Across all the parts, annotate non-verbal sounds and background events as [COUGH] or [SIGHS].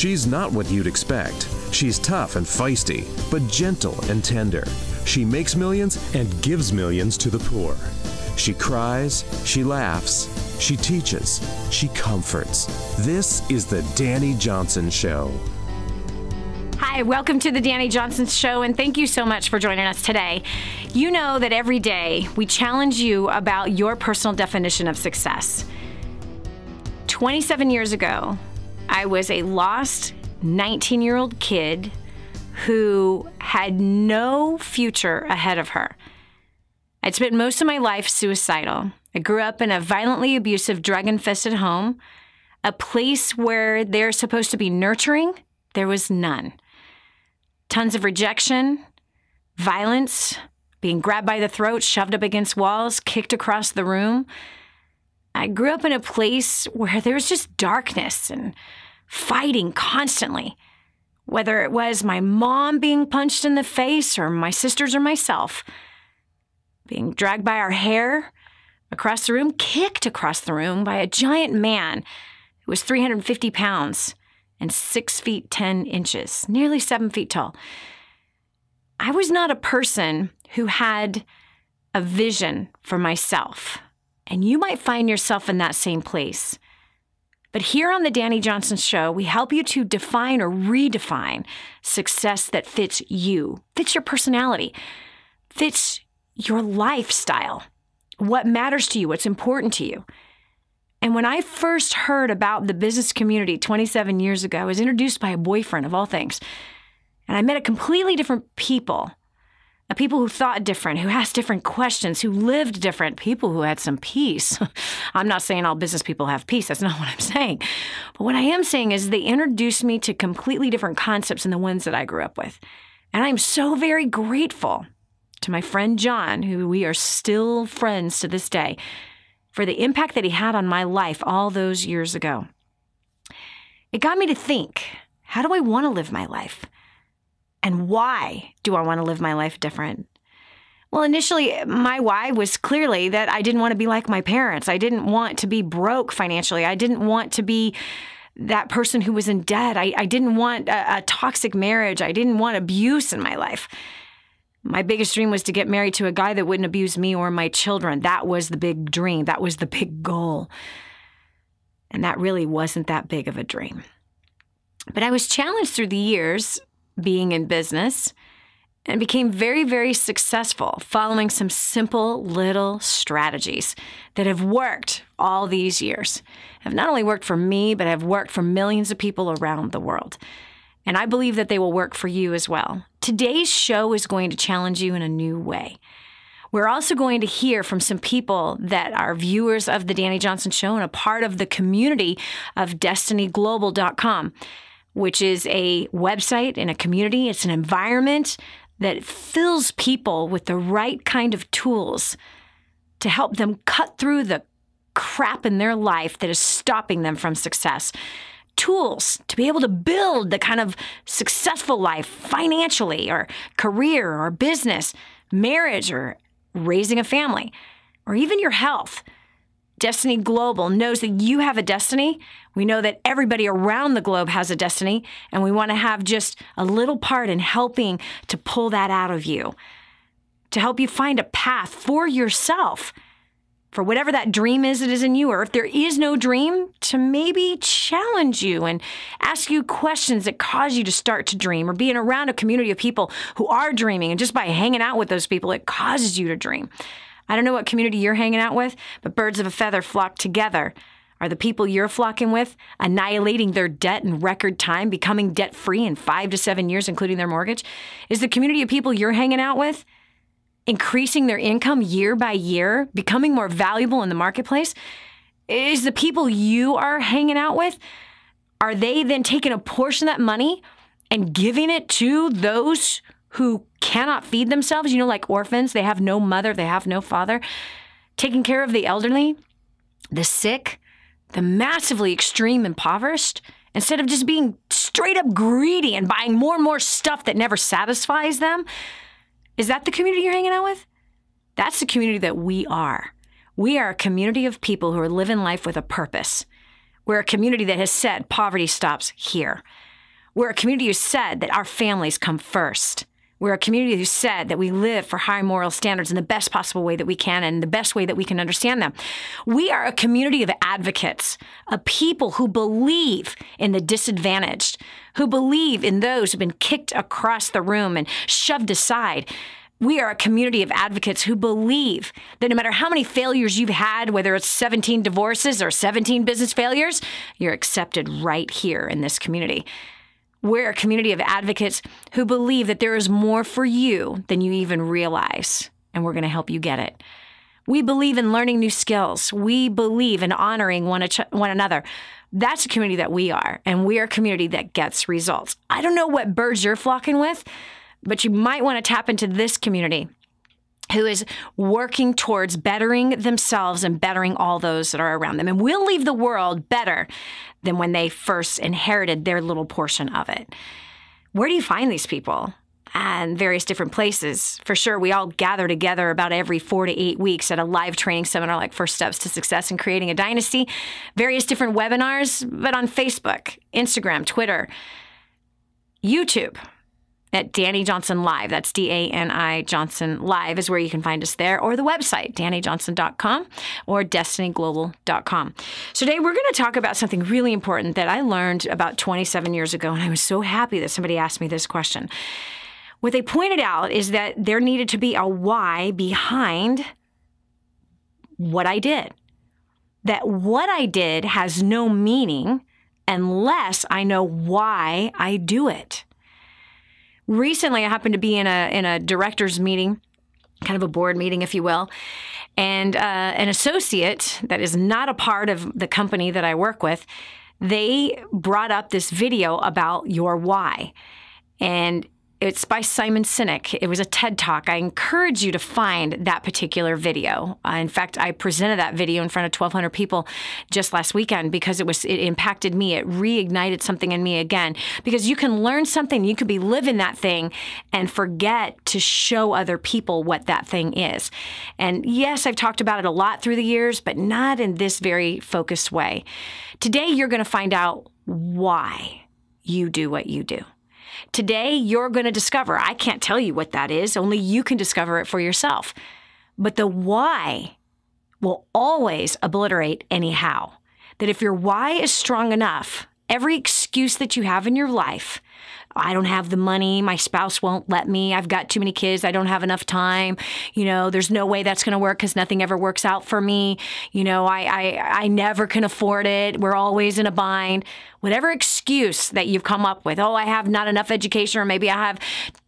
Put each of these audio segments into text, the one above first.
She's not what you'd expect. She's tough and feisty, but gentle and tender. She makes millions and gives millions to the poor. She cries, she laughs, she teaches, she comforts. This is the Dani Johnson Show. Hi, welcome to the Dani Johnson Show, and thank you so much for joining us today. You know that every day we challenge you about your personal definition of success. 27 years ago, I was a lost 19 year old kid who had no future ahead of her. I'd spent most of my life suicidal. I grew up in a violently abusive, drug infested home, a place where they're supposed to be nurturing, there was none. Tons of rejection, violence, being grabbed by the throat, shoved up against walls, kicked across the room. I grew up in a place where there was just darkness and fighting constantly, whether it was my mom being punched in the face or my sisters or myself, being dragged by our hair across the room, kicked across the room by a giant man who was 350 pounds and six feet 10 inches, nearly seven feet tall. I was not a person who had a vision for myself. And you might find yourself in that same place. But here on the Dani Johnson Show, we help you to define or redefine success that fits you, fits your personality, fits your lifestyle, what matters to you, what's important to you. And when I first heard about the business community 27 years ago, I was introduced by a boyfriend of all things. And I met a completely different people people who thought different, who asked different questions, who lived different, people who had some peace. [LAUGHS] I'm not saying all business people have peace. That's not [LAUGHS] what I'm saying. But what I am saying is they introduced me to completely different concepts than the ones that I grew up with. And I'm so very grateful to my friend John, who we are still friends to this day, for the impact that he had on my life all those years ago. It got me to think how do I want to live my life? And why do I want to live my life different? Well, initially, my why was clearly that I didn't want to be like my parents. I didn't want to be broke financially. I didn't want to be that person who was in debt. I, I didn't want a, a toxic marriage. I didn't want abuse in my life. My biggest dream was to get married to a guy that wouldn't abuse me or my children. That was the big dream. That was the big goal. And that really wasn't that big of a dream. But I was challenged through the years being in business and became very, very successful following some simple little strategies that have worked all these years. Have not only worked for me, but have worked for millions of people around the world. And I believe that they will work for you as well. Today's show is going to challenge you in a new way. We're also going to hear from some people that are viewers of The Dani Johnson Show and a part of the community of destinyglobal.com which is a website and a community. It's an environment that fills people with the right kind of tools to help them cut through the crap in their life that is stopping them from success. Tools to be able to build the kind of successful life financially, or career, or business, marriage, or raising a family, or even your health. Destiny Global knows that you have a destiny. We know that everybody around the globe has a destiny, and we want to have just a little part in helping to pull that out of you, to help you find a path for yourself, for whatever that dream is that is in you, or if there is no dream, to maybe challenge you and ask you questions that cause you to start to dream, or being around a community of people who are dreaming, and just by hanging out with those people, it causes you to dream. I don't know what community you're hanging out with, but birds of a feather flock together. Are the people you're flocking with annihilating their debt in record time, becoming debt free in five to seven years, including their mortgage? Is the community of people you're hanging out with increasing their income year by year, becoming more valuable in the marketplace? Is the people you are hanging out with, are they then taking a portion of that money and giving it to those who cannot feed themselves, you know, like orphans, they have no mother, they have no father, taking care of the elderly, the sick, the massively extreme impoverished, instead of just being straight up greedy and buying more and more stuff that never satisfies them. Is that the community you're hanging out with? That's the community that we are. We are a community of people who are living life with a purpose. We're a community that has said poverty stops here. We're a community who said that our families come first. We're a community who said that we live for high moral standards in the best possible way that we can and the best way that we can understand them. We are a community of advocates, a people who believe in the disadvantaged, who believe in those who've been kicked across the room and shoved aside. We are a community of advocates who believe that no matter how many failures you've had, whether it's 17 divorces or 17 business failures, you're accepted right here in this community. We're a community of advocates who believe that there is more for you than you even realize, and we're going to help you get it. We believe in learning new skills. We believe in honoring one, one another. That's a community that we are, and we are a community that gets results. I don't know what birds you're flocking with, but you might want to tap into this community who is working towards bettering themselves and bettering all those that are around them. And we'll leave the world better than when they first inherited their little portion of it. Where do you find these people? And various different places. For sure, we all gather together about every four to eight weeks at a live training seminar like First Steps to Success in Creating a Dynasty. Various different webinars, but on Facebook, Instagram, Twitter, YouTube at Dani Johnson Live. That's D A N I Johnson Live is where you can find us there, or the website, DaniJohnson.com or destinyglobal.com. So today we're going to talk about something really important that I learned about 27 years ago, and I was so happy that somebody asked me this question. What they pointed out is that there needed to be a why behind what I did. That what I did has no meaning unless I know why I do it recently I happened to be in a in a directors meeting, kind of a board meeting, if you will, and uh, an associate that is not a part of the company that I work with, they brought up this video about your why, and it's by Simon Sinek. It was a TED Talk. I encourage you to find that particular video. Uh, in fact, I presented that video in front of 1,200 people just last weekend because it was it impacted me. It reignited something in me again. Because you can learn something, you could be living that thing and forget to show other people what that thing is. And yes, I've talked about it a lot through the years, but not in this very focused way. Today, you're going to find out why you do what you do. Today, you're going to discover, I can't tell you what that is, only you can discover it for yourself. But the why will always obliterate any how. That if your why is strong enough, every excuse that you have in your life, I don't have the money. My spouse won't let me. I've got too many kids. I don't have enough time. You know, there's no way that's going to work because nothing ever works out for me. You know, I, I, I never can afford it. We're always in a bind whatever excuse that you've come up with. Oh, I have not enough education, or maybe I have,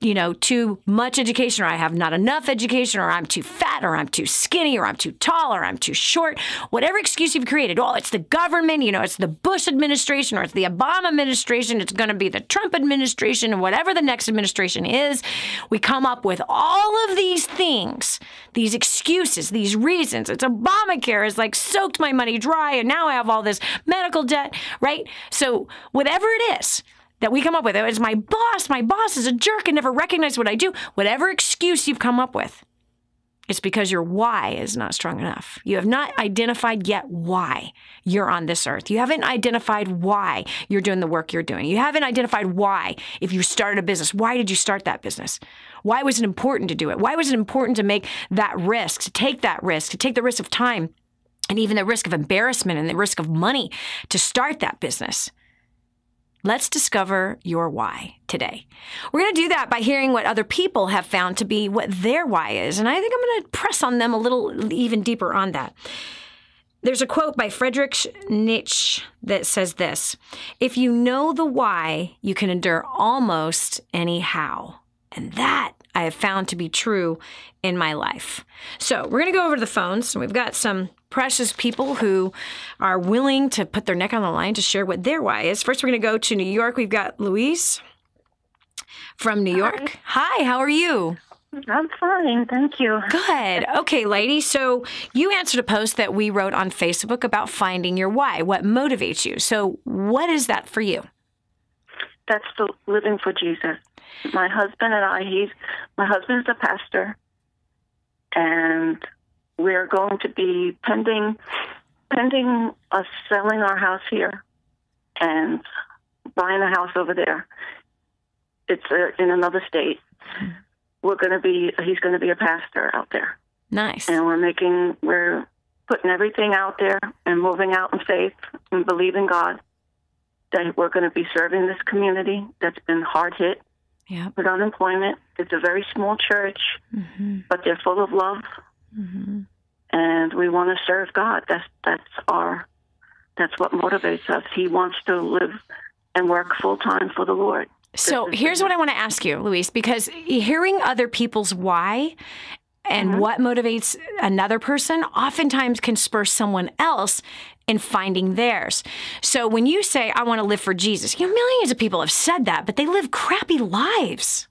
you know, too much education, or I have not enough education, or I'm too fat, or I'm too skinny, or I'm too tall, or I'm too short. Whatever excuse you've created. Oh, it's the government, you know, it's the Bush administration, or it's the Obama administration, it's going to be the Trump administration, and whatever the next administration is. We come up with all of these things, these excuses, these reasons. It's Obamacare has like soaked my money dry, and now I have all this medical debt, right? So so whatever it is that we come up with, it's my boss, my boss is a jerk and never recognized what I do, whatever excuse you've come up with, it's because your why is not strong enough. You have not identified yet why you're on this earth. You haven't identified why you're doing the work you're doing. You haven't identified why, if you started a business, why did you start that business? Why was it important to do it? Why was it important to make that risk, to take that risk, to take the risk of time and even the risk of embarrassment and the risk of money to start that business. Let's discover your why today. We're going to do that by hearing what other people have found to be what their why is. And I think I'm going to press on them a little even deeper on that. There's a quote by Friedrich Nietzsche that says this If you know the why, you can endure almost any how. And that I have found to be true in my life. So we're going to go over to the phones, and we've got some precious people who are willing to put their neck on the line to share what their why is. First, we're going to go to New York. We've got Louise from New York. Hi, Hi how are you? I'm fine, thank you. Good. [LAUGHS] Okay, lady. So you answered a post that we wrote on Facebook about finding your why, what motivates you. So, what is that for you? That's the living for Jesus my husband and I, he's my husband's a pastor, and we're going to be pending pending us selling our house here and buying a house over there. It's uh, in another state. We're going to be. He's going to be a pastor out there, Nice. and we're making. We're putting everything out there and moving out in faith and believing God that we're going to be serving this community that's been hard hit Yeah. with unemployment. It's a very small church, but they're full of love, Mm-hmm. and we want to serve God. That's that's our that's what motivates us. He wants to live and work full time for the Lord. So here's what I want to ask you, Louise, because hearing other people's why and mm-hmm. what motivates another person oftentimes can spur someone else in finding theirs. So when you say, I want to live for Jesus, you know, millions of people have said that, but they live crappy lives.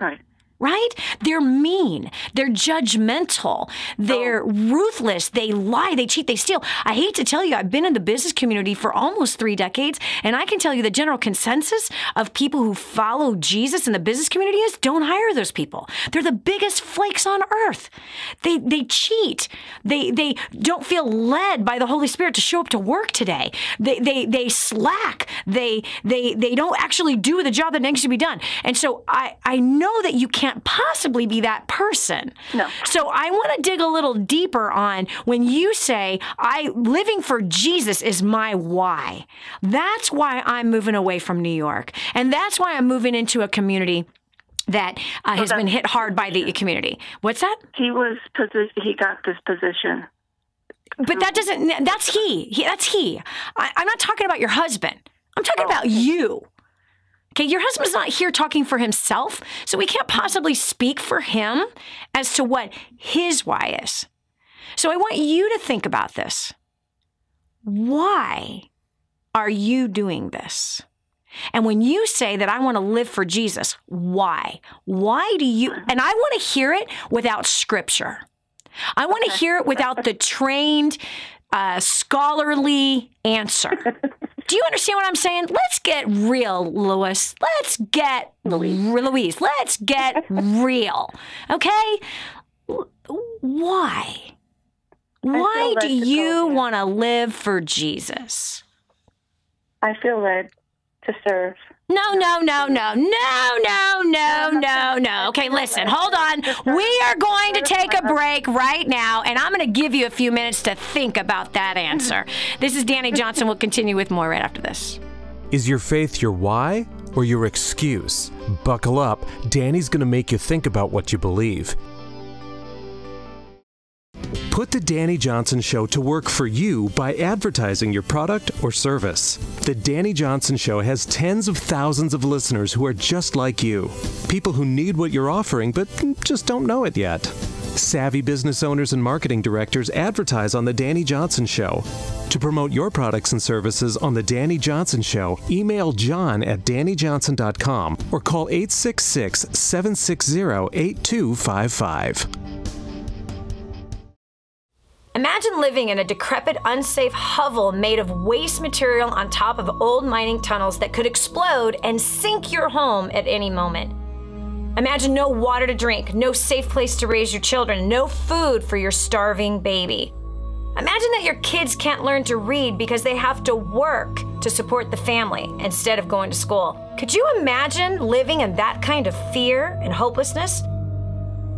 Right. Right? They're mean. They're judgmental. They're oh. ruthless. They lie. They cheat. They steal. I hate to tell you, I've been in the business community for almost three decades, and I can tell you the general consensus of people who follow Jesus in the business community is don't hire those people. They're the biggest flakes on earth. They they cheat. They they don't feel led by the Holy Spirit to show up to work today. They they they slack. They they they don't actually do the job that needs to be done. And so I I know that you can't possibly be that person. No. So I want to dig a little deeper on when you say I living for Jesus is my why. That's why I'm moving away from New York. And that's why I'm moving into a community that uh, has been hit hard by the community. What's that? He was he got this position. But that doesn't. That's he. he that's he. I, I'm not talking about your husband. I'm talking about you. Okay, your husband's not here talking for himself, so we can't possibly speak for him as to what his why is. So I want you to think about this. Why are you doing this? And when you say that I want to live for Jesus, why? Why do you? And I want to hear it without scripture. I want to hear it without the trained, uh, scholarly answer. [LAUGHS] Do you understand what I'm saying? Let's get real, Louis. Let's get Louise. Let's get [LAUGHS] real. Okay? Why? Why do you want to live for Jesus? I feel led to serve. No, no, no, no, no, no, no, no, no. Okay, listen, hold on. We are going to take a break right now, and I'm going to give you a few minutes to think about that answer. [LAUGHS] This is Dani Johnson. We'll continue with more right after this. Is your faith your why or your excuse? Buckle up. Dani's going to make you think about what you believe. Put the Dani Johnson Show to work for you by advertising your product or service. The Dani Johnson Show has tens of thousands of listeners who are just like you. People who need what you're offering but just don't know it yet. Savvy business owners and marketing directors advertise on The Dani Johnson Show. To promote your products and services on The Dani Johnson Show, email john at danijohnson.com or call 866 760 8255. Imagine living in a decrepit, unsafe hovel made of waste material on top of old mining tunnels that could explode and sink your home at any moment. Imagine no water to drink, no safe place to raise your children, no food for your starving baby. Imagine that your kids can't learn to read because they have to work to support the family instead of going to school. Could you imagine living in that kind of fear and hopelessness?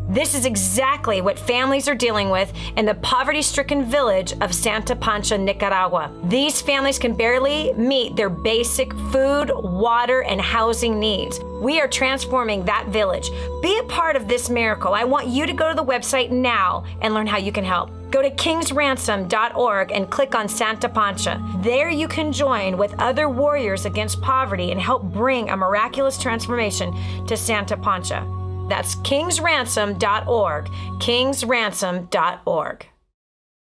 This is exactly what families are dealing with in the poverty stricken village of Santa Pancha, Nicaragua. These families can barely meet their basic food, water, and housing needs. We are transforming that village. Be a part of this miracle. I want you to go to the website now and learn how you can help. Go to kingsransom.org and click on Santa Pancha. There you can join with other warriors against poverty and help bring a miraculous transformation to Santa Pancha. That's kingsransom.org. Kingsransom.org.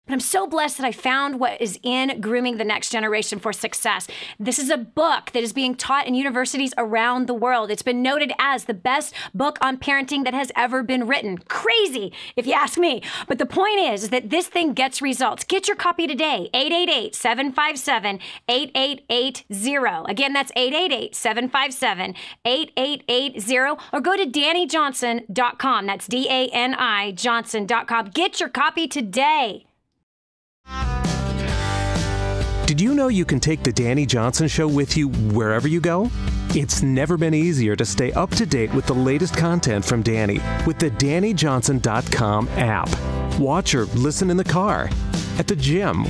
But I'm so blessed that I found what is in Grooming the Next Generation for Success. This is a book that is being taught in universities around the world. It's been noted as the best book on parenting that has ever been written. Crazy, if you ask me. But the point is, is that this thing gets results. Get your copy today, 888 757 8880. Again, that's 888 757 8880. Or go to DaniJohnson.com. That's D A N I Johnson.com. Get your copy today. Did you know you can take The Dani Johnson Show with you wherever you go? It's never been easier to stay up to date with the latest content from Dani with the DaniJohnson.com app. Watch or listen in the car, at the gym,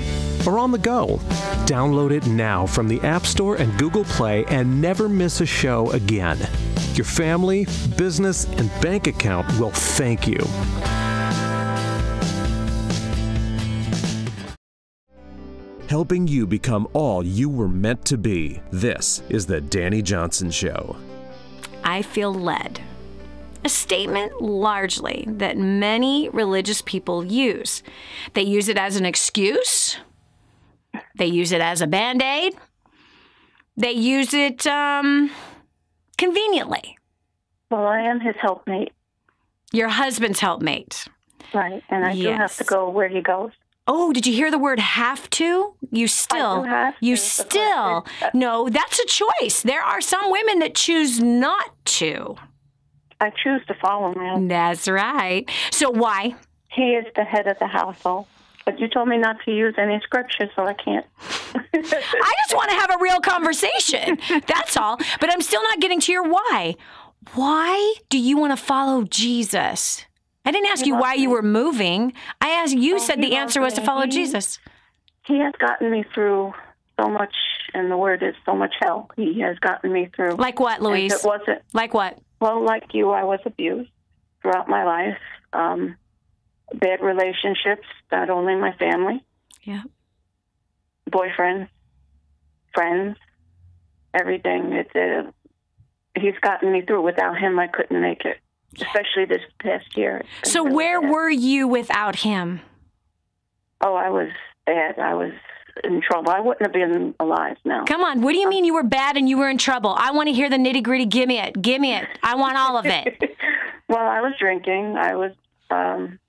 or on the go. Download it now from the App Store and Google Play and never miss a show again. Your family, business, and bank account will thank you. Helping you become all you were meant to be. This is The Dani Johnson Show. I feel led. A statement largely that many religious people use. They use it as an excuse, they use it as a band aid, they use it um, conveniently. Well, I am his helpmate. Your husband's helpmate. Right, and I yes. do have to go where he goes. Oh, did you hear the word have to? You still, you still, no, that's a choice. There are some women that choose not to. I choose to follow him. That's right. So why? He is the head of the household. But you told me not to use any scripture, so I can't. [LAUGHS] I just want to have a real conversation. [LAUGHS] That's all. But I'm still not getting to your why. Why do you want to follow Jesus? I didn't ask he you why me. you were moving. I asked you oh, said the answer was me. to follow he, Jesus. He has gotten me through so much, and the word is so much hell. He has gotten me through. Like what, Louise? it wasn't like what? Well, like you, I was abused throughout my life. Um, bad relationships, not only my family. Yeah. Boyfriends, friends, everything. It's uh, he's gotten me through. Without him, I couldn't make it especially this past year. So, where bad. were you without him? Oh, I was bad. I was in trouble. I wouldn't have been alive now. Come on. What do you mean you were bad and you were in trouble? I want to hear the nitty gritty. Give me it. Give me it. I want all of it. [LAUGHS] well, I was drinking. I was um,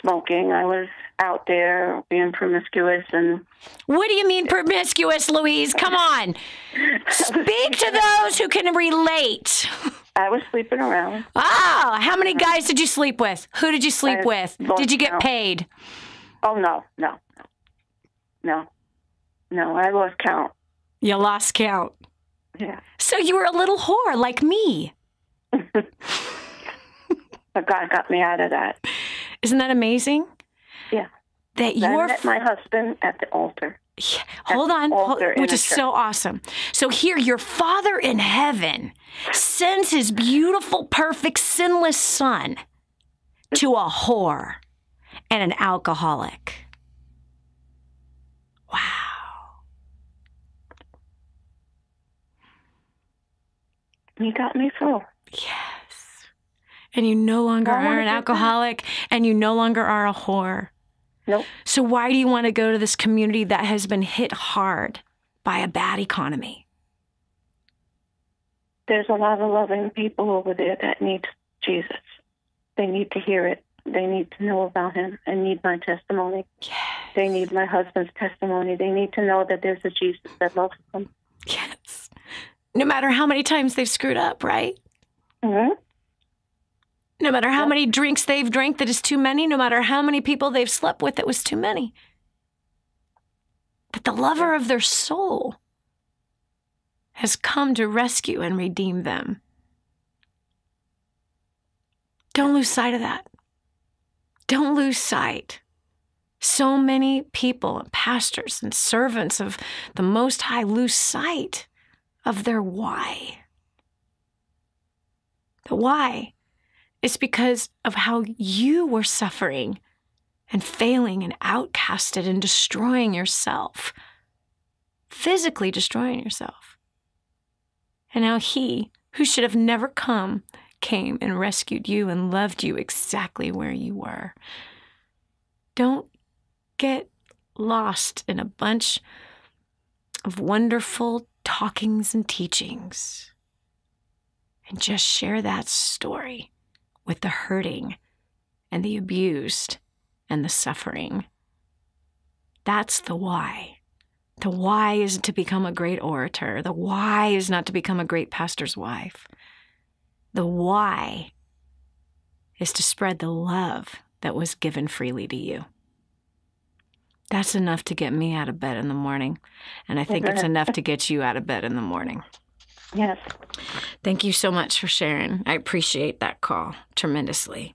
smoking. I was out there being promiscuous and. What do you mean promiscuous, Louise? Come on. [LAUGHS] Speak to those who can relate. [LAUGHS] I was sleeping around. Oh, how many guys did you sleep with? Who did you sleep with? Did you get count. paid? Oh no, no, no, no. I lost count. You lost count. Yeah. So you were a little whore like me. but [LAUGHS] God got me out of that. Isn't that amazing? Yeah. That you met my husband at the altar. Yeah, hold on, hold, which is so awesome. So here, your Father in heaven sends his beautiful, perfect, sinless Son to a whore and an alcoholic. Wow. You got me through. Yes. And you no longer are an alcoholic and you no longer are a whore. Nope. So why do you want to go to this community that has been hit hard by a bad economy? There's a lot of loving people over there that need Jesus. They need to hear it. They need to know about him and need my testimony. Yes. They need my husband's testimony. They need to know that there's a Jesus that loves them. Yes. No matter how many times they've screwed up, right? Mm-hmm. No matter how many drinks they've drank that is too many, no matter how many people they've slept with that was too many. But the lover of their soul has come to rescue and redeem them. Don't lose sight of that. Don't lose sight. So many people and pastors and servants of the Most High lose sight of their why. The why it's because of how you were suffering and failing and outcasted and destroying yourself, physically destroying yourself. And now He, who should have never come, came and rescued you and loved you exactly where you were. Don't get lost in a bunch of wonderful talkings and teachings and just share that story with the hurting and the abused and the suffering. That's the why. The why isn't to become a great orator. The why is not to become a great pastor's wife. The why is to spread the love that was given freely to you. That's enough to get me out of bed in the morning. And I think it's enough to get you out of bed in the morning. Yes. Thank you so much for sharing. I appreciate that call tremendously.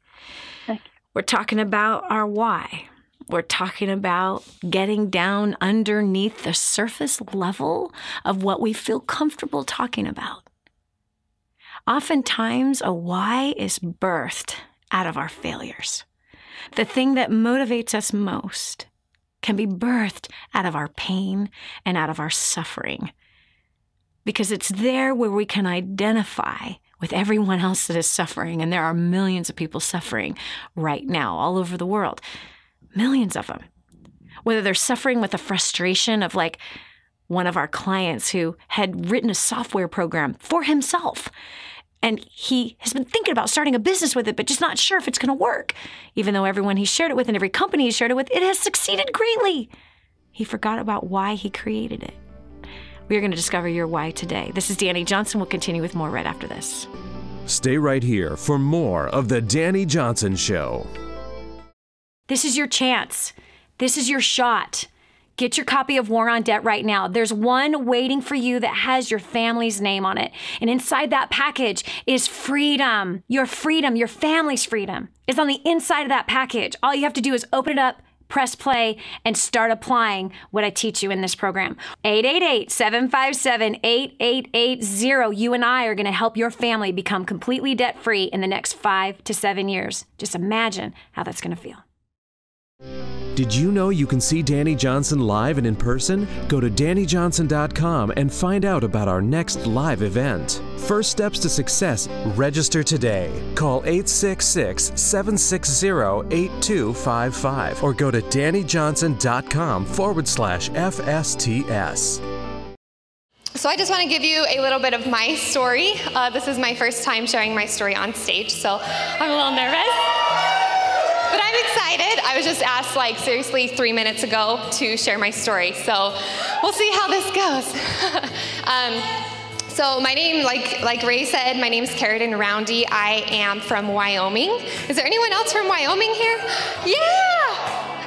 Thank you. We're talking about our why. We're talking about getting down underneath the surface level of what we feel comfortable talking about. Oftentimes, a why is birthed out of our failures. The thing that motivates us most can be birthed out of our pain and out of our suffering. Because it's there where we can identify with everyone else that is suffering. And there are millions of people suffering right now all over the world. Millions of them. Whether they're suffering with the frustration of like one of our clients who had written a software program for himself and he has been thinking about starting a business with it, but just not sure if it's going to work. Even though everyone he shared it with and every company he shared it with, it has succeeded greatly. He forgot about why he created it. We are going to discover your why today. This is Dani Johnson. We'll continue with more right after this. Stay right here for more of The Dani Johnson Show. This is your chance. This is your shot. Get your copy of War on Debt right now. There's one waiting for you that has your family's name on it. And inside that package is freedom. Your freedom, your family's freedom is on the inside of that package. All you have to do is open it up, press play, and start applying what I teach you in this program. 888 757 8880. You and I are going to help your family become completely debt free in the next five to seven years. Just imagine how that's going to feel. Did you know you can see Dani Johnson live and in person? Go to DaniJohnson.com and find out about our next live event. First Steps to Success. Register today. Call 866 760 8255 or go to DaniJohnson.com forward slash FSTS. So, I just want to give you a little bit of my story. Uh, this is my first time sharing my story on stage, so I'm a little nervous. But I'm excited. I was just asked, like, seriously, three minutes ago to share my story. So we'll see how this goes. [LAUGHS] um, so my name, like like Ray said, my name is Carradine Roundy. I am from Wyoming. Is there anyone else from Wyoming here? Yeah.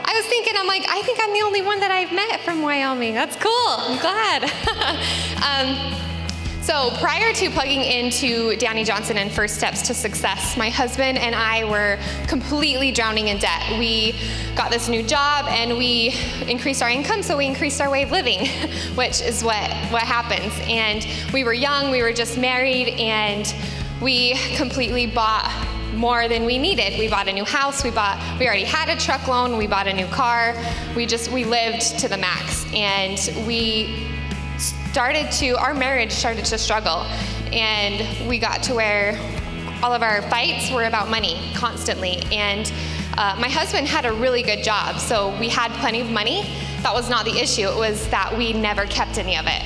I was thinking, I'm like, I think I'm the only one that I've met from Wyoming. That's cool. I'm glad. [LAUGHS] um, so prior to plugging into Dani Johnson and First Steps to Success, my husband and I were completely drowning in debt. We got this new job and we increased our income, so we increased our way of living, [LAUGHS] which is what, what happens. And we were young, we were just married, and we completely bought more than we needed. We bought a new house, we bought we already had a truck loan, we bought a new car. We just we lived to the max and we started to, our marriage started to struggle. And we got to where all of our fights were about money constantly. And uh, my husband had a really good job, so we had plenty of money. That was not the issue, it was that we never kept any of it.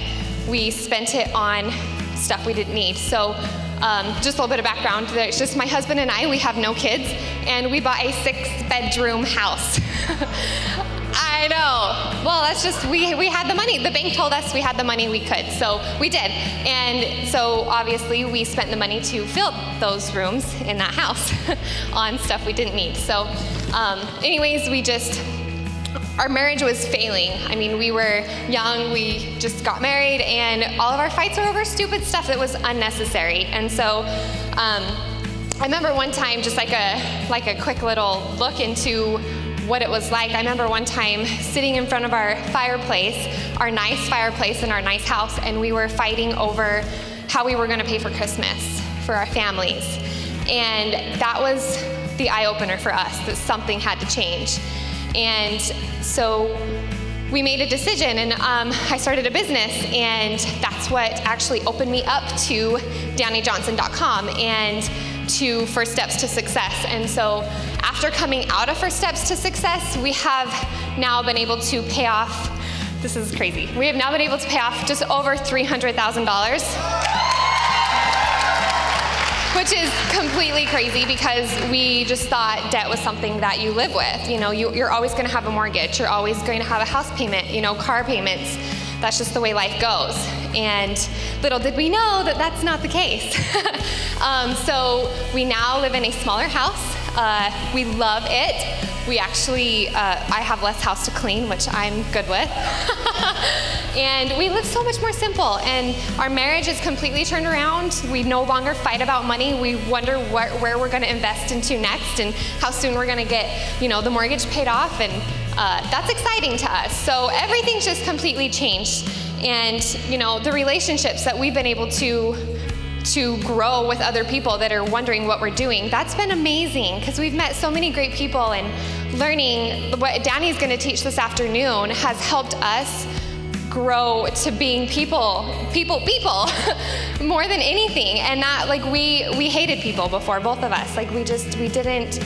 We spent it on stuff we didn't need. So, um, just a little bit of background. It's just my husband and I, we have no kids, and we bought a six bedroom house. [LAUGHS] I know. Well, that's just we we had the money. The bank told us we had the money we could, so we did. And so obviously we spent the money to fill those rooms in that house [LAUGHS] on stuff we didn't need. So, um, anyways, we just our marriage was failing. I mean, we were young, we just got married, and all of our fights were over stupid stuff that was unnecessary. And so. Um, I remember one time, just like a like a quick little look into what it was like. I remember one time sitting in front of our fireplace, our nice fireplace in our nice house, and we were fighting over how we were going to pay for Christmas for our families. And that was the eye opener for us that something had to change. And so we made a decision, and um, I started a business, and that's what actually opened me up to DaniJohnson.com and to First Steps to Success. And so after coming out of First Steps to Success, we have now been able to pay off, this is crazy, we have now been able to pay off just over $300,000 which is completely crazy because we just thought debt was something that you live with. You know, you, are always going to have a mortgage, you're always going to have a house payment, you know, car payments. That's just the way life goes. And little did we know that that's not the case. [LAUGHS] um, so we now live in a smaller house. Uh, we love it, We actually, uh, I have less house to clean, which I'm good with. [LAUGHS] and we live so much more simple. And our marriage is completely turned around. We no longer fight about money. We wonder where, where we're going to invest into next and how soon we're going to get, you know, the mortgage paid off. And uh, that's exciting to us. So everything's just completely changed. And, you know, the relationships that we've been able to to grow with other people that are wondering what we're doing. That's been amazing because we've met so many great people and learning what Dani's going to teach this afternoon has helped us grow to being people people people [LAUGHS] more than anything and that like we we hated people before both of us like we just we didn't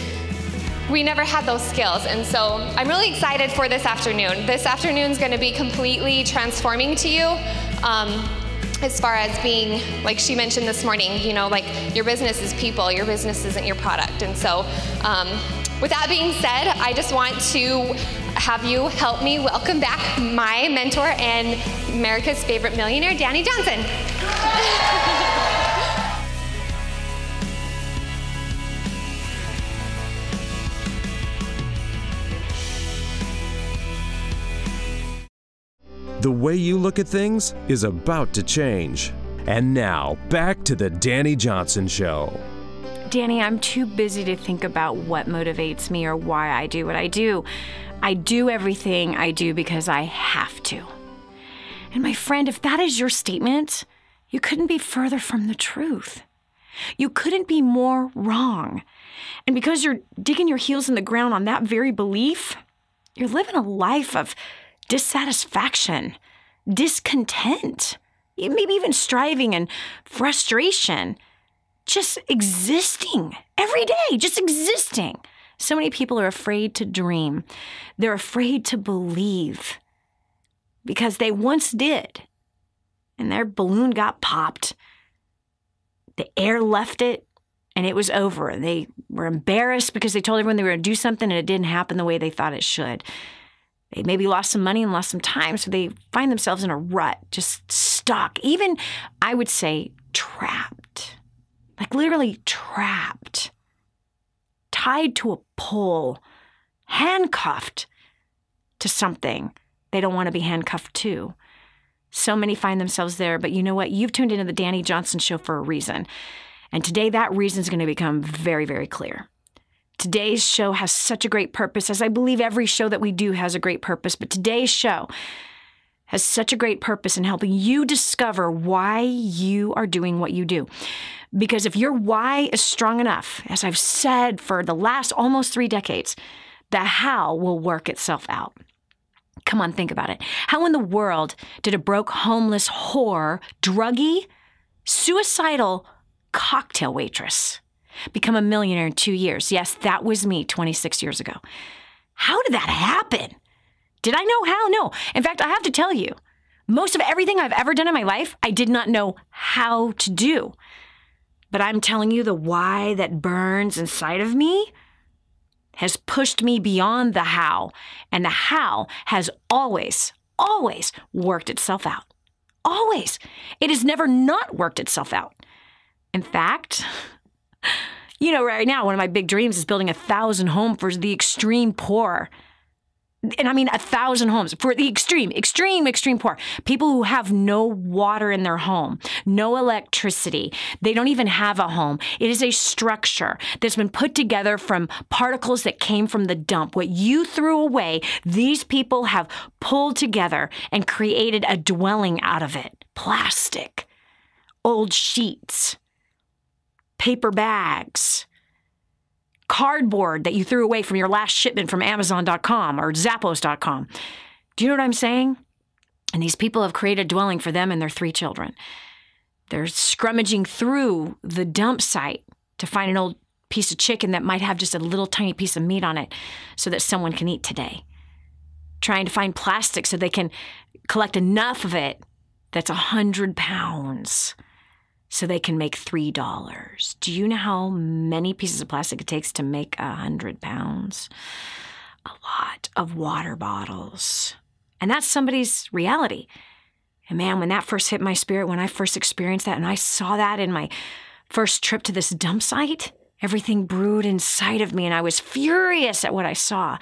we never had those skills and so i'm really excited for this afternoon this afternoon's going to be completely transforming to you um, as far as being, like she mentioned this morning, you know, like your business is people, your business isn't your product. And so, um, with that being said, I just want to have you help me welcome back my mentor and America's favorite millionaire, Dani Johnson. [LAUGHS] The way you look at things is about to change. And now, back to the Dani Johnson Show. Dani, I'm too busy to think about what motivates me or why I do what I do. I do everything I do because I have to. And my friend, if that is your statement, you couldn't be further from the truth. You couldn't be more wrong. And because you're digging your heels in the ground on that very belief, you're living a life of dissatisfaction, discontent, maybe even striving and frustration, just existing every day, just existing. So many people are afraid to dream. They're afraid to believe because they once did, and their balloon got popped. The air left it, and it was over. And they were embarrassed because they told everyone they were going to do something and it didn't happen the way they thought it should. They maybe lost some money and lost some time, so they find themselves in a rut, just stuck. Even, I would say, trapped. Like literally trapped. Tied to a pole, handcuffed to something they don't want to be handcuffed to. So many find themselves there, but you know what? You've tuned into the Dani Johnson Show for a reason. And today that reason is going to become very, very clear. Today's show has such a great purpose, as I believe every show that we do has a great purpose, but today's show has such a great purpose in helping you discover why you are doing what you do. Because if your why is strong enough, as I've said for the last almost three decades, the how will work itself out. Come on, think about it. How in the world did a broke, homeless whore, druggy, suicidal cocktail waitress become a millionaire in two years. Yes, that was me 26 years ago. How did that happen? Did I know how? No. In fact, I have to tell you, most of everything I've ever done in my life, I did not know how to do. But I'm telling you, the why that burns inside of me has pushed me beyond the how. And the how has always, always worked itself out. Always. It has never not worked itself out. In fact, you know, right now, one of my big dreams is building a thousand homes for the extreme poor. And I mean, a thousand homes for the extreme, extreme, extreme poor. People who have no water in their home, no electricity. They don't even have a home. It is a structure that's been put together from particles that came from the dump. What you threw away, these people have pulled together and created a dwelling out of it. Plastic, old sheets paper bags, cardboard that you threw away from your last shipment from Amazon.com or Zappos.com. Do you know what I'm saying? And these people have created a dwelling for them and their three children. They're scrummaging through the dump site to find an old piece of chicken that might have just a little tiny piece of meat on it so that someone can eat today. Trying to find plastic so they can collect enough of it that's a hundred pounds so they can make $3. Do you know how many pieces of plastic it takes to make a 100 pounds? A lot of water bottles. And that's somebody's reality. And man, when that first hit my spirit, when I first experienced that, and I saw that in my first trip to this dump site, Everything brewed inside of me, and I was furious at what I saw.